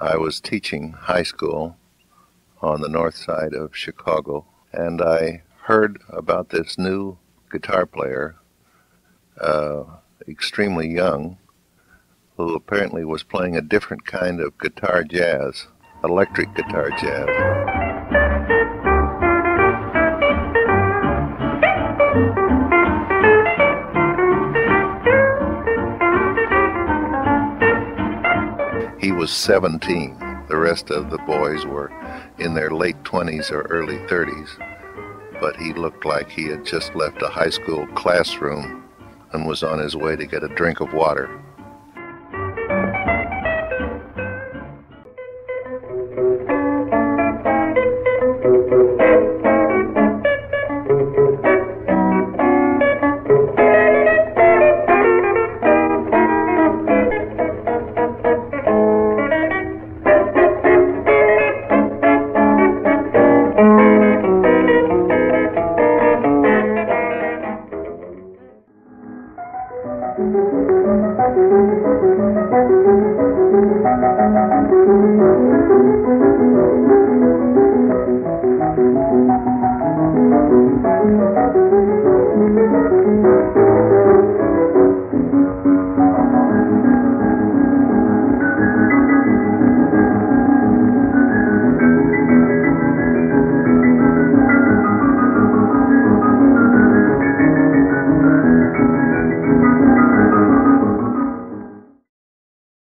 I was teaching high school on the north side of Chicago, and I heard about this new guitar player, uh, extremely young, who apparently was playing a different kind of guitar jazz, electric guitar jazz. He was 17. The rest of the boys were in their late 20s or early 30s, but he looked like he had just left a high school classroom and was on his way to get a drink of water.